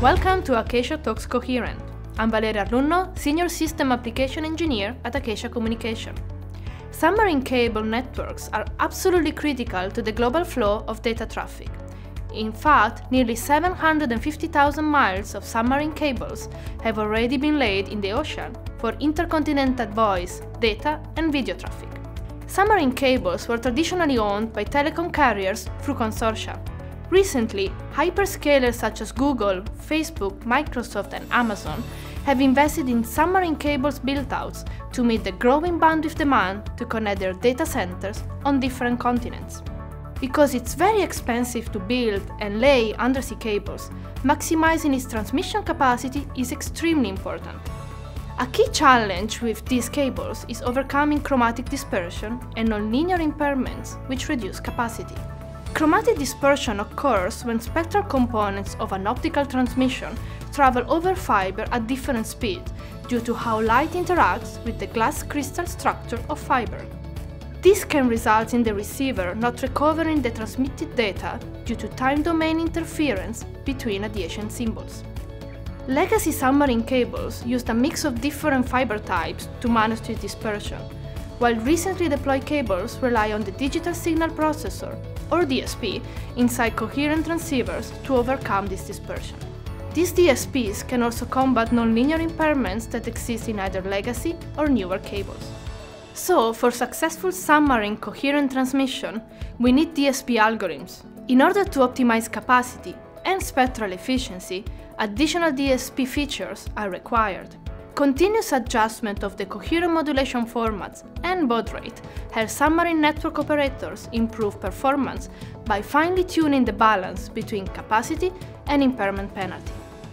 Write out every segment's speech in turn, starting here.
Welcome to Acacia Talks Coherent. I'm Valeria Arlunno, Senior System Application Engineer at Acacia Communication. Submarine cable networks are absolutely critical to the global flow of data traffic. In fact, nearly 750,000 miles of submarine cables have already been laid in the ocean for intercontinental voice, data, and video traffic. Submarine cables were traditionally owned by telecom carriers through consortia. Recently, hyperscalers such as Google, Facebook, Microsoft, and Amazon have invested in submarine cables build-outs to meet the growing bandwidth demand to connect their data centers on different continents. Because it's very expensive to build and lay undersea cables, maximizing its transmission capacity is extremely important. A key challenge with these cables is overcoming chromatic dispersion and nonlinear impairments, which reduce capacity. Chromatic dispersion occurs when spectral components of an optical transmission travel over fiber at different speeds due to how light interacts with the glass crystal structure of fiber. This can result in the receiver not recovering the transmitted data due to time domain interference between adjacent symbols. Legacy submarine cables used a mix of different fiber types to manage this dispersion, while recently deployed cables rely on the digital signal processor, or DSP, inside coherent transceivers to overcome this dispersion. These DSPs can also combat nonlinear impairments that exist in either legacy or newer cables. So, for successful submarine coherent transmission, we need DSP algorithms. In order to optimize capacity and spectral efficiency, additional DSP features are required. Continuous adjustment of the coherent modulation formats and baud rate help submarine network operators improve performance by finely tuning the balance between capacity and impairment penalty.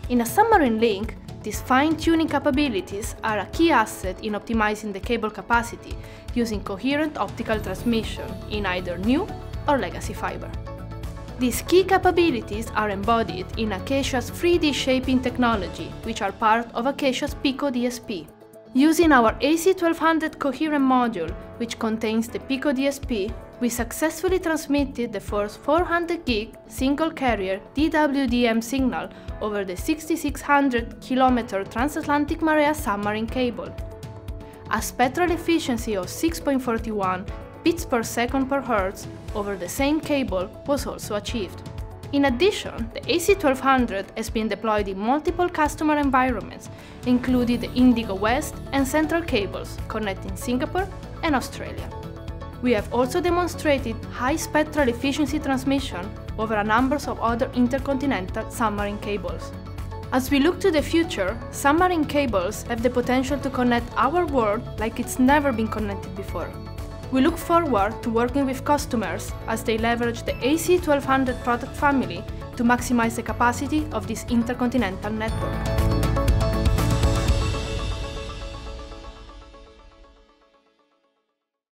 In a submarine link, these fine-tuning capabilities are a key asset in optimizing the cable capacity using coherent optical transmission in either new or legacy fiber. These key capabilities are embodied in Acacia's 3D shaping technology, which are part of Acacia's Pico DSP. Using our AC1200 coherent module, which contains the Pico DSP, we successfully transmitted the first 400 gig single carrier DWDM signal over the 6600 km transatlantic Marea submarine cable. A spectral efficiency of 6.41 bits per second per hertz over the same cable was also achieved. In addition, the AC1200 has been deployed in multiple customer environments, including the Indigo West and Central cables connecting Singapore and Australia. We have also demonstrated high spectral efficiency transmission over a number of other intercontinental submarine cables. As we look to the future, submarine cables have the potential to connect our world like it's never been connected before. We look forward to working with customers as they leverage the AC1200 product family to maximize the capacity of this intercontinental network.